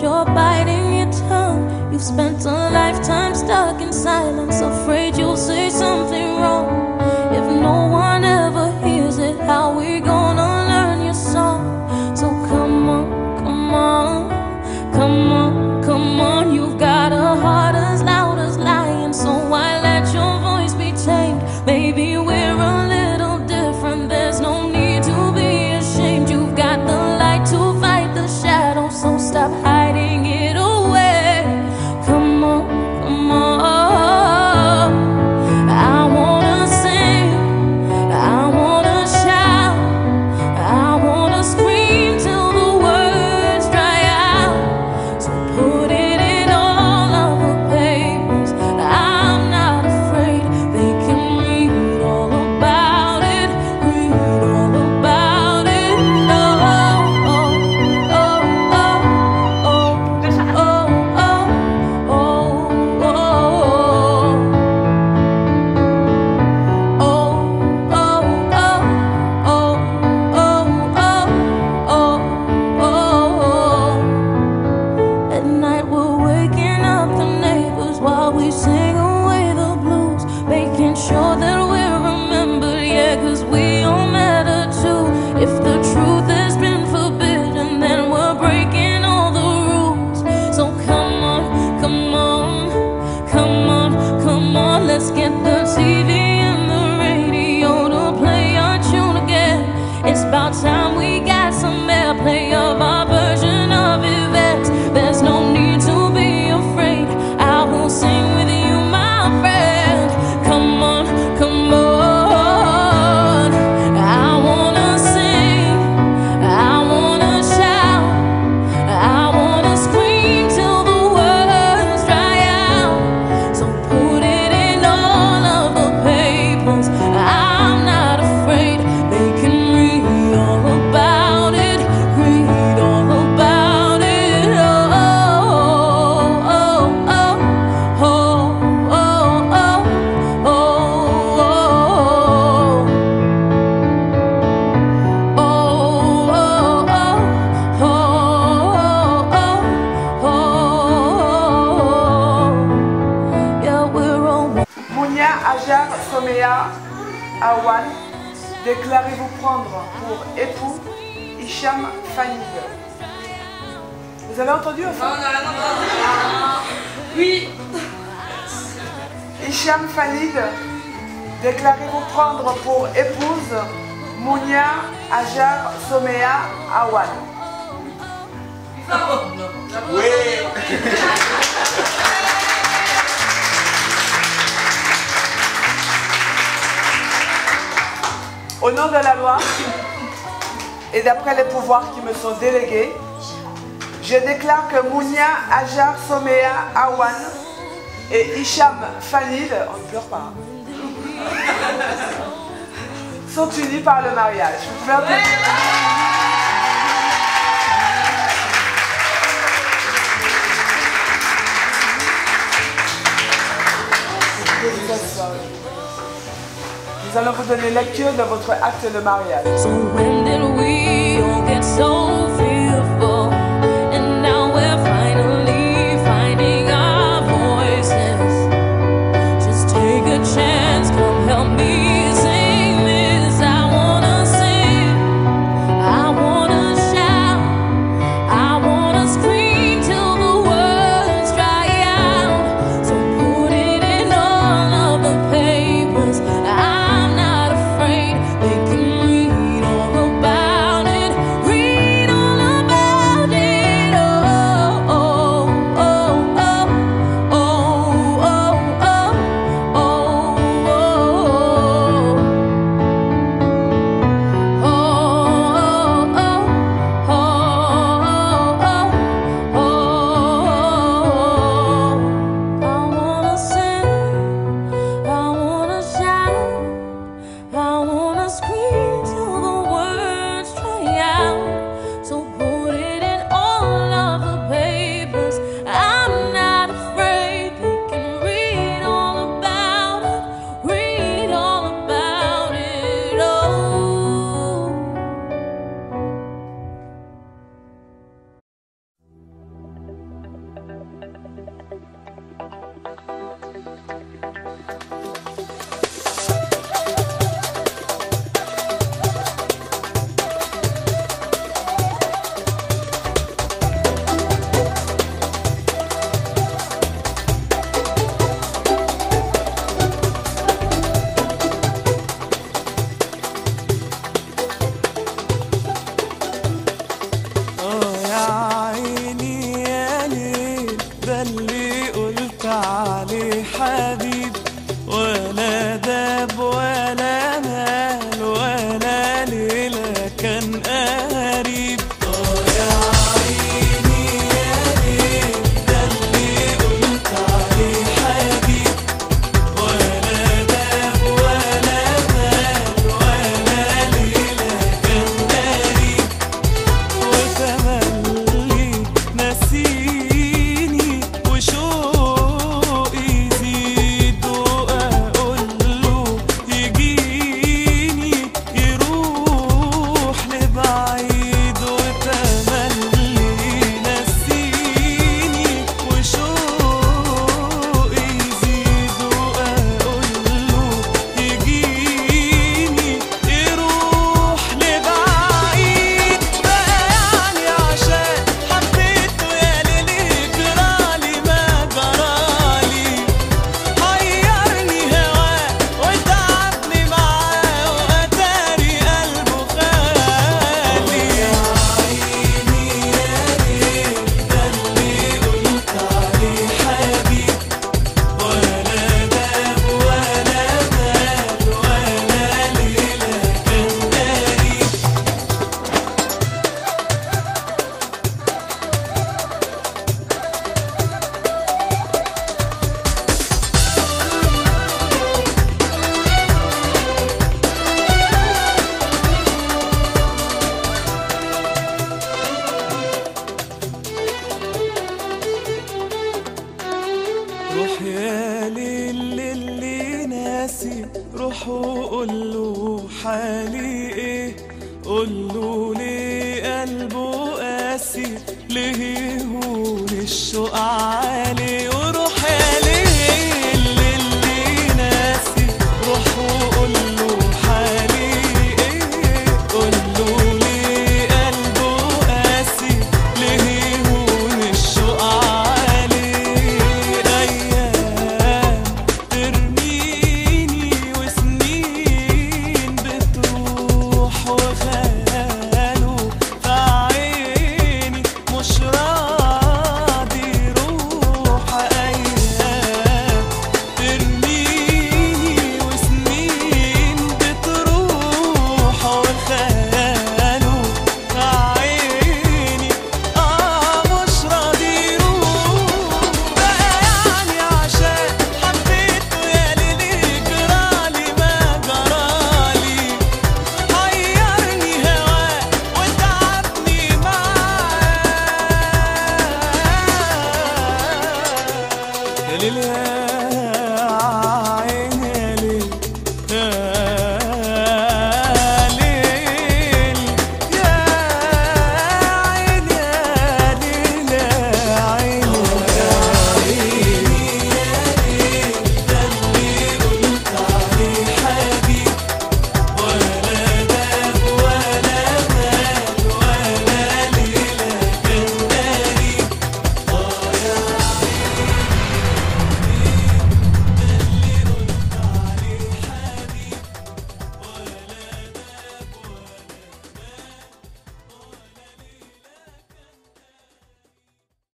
you're biting your tongue. You've spent a lifetime stuck in silence, afraid you'll say something. déclarez-vous prendre pour époux Hicham Fanid. Vous avez entendu enfin? Ah. Oui. Hicham Fanid, déclarez-vous prendre pour épouse Mounia Ajar Somea Awan. Oui. Au nom de la loi et d'après les pouvoirs qui me sont délégués, je déclare que Mounia Ajar Somea Awan et Hicham Fanil, on ne pleure pas, sont unis par le mariage. Nous allons vous donner lecture de votre acte de mariage. قلبه قاسي ليه هون الشوق عالي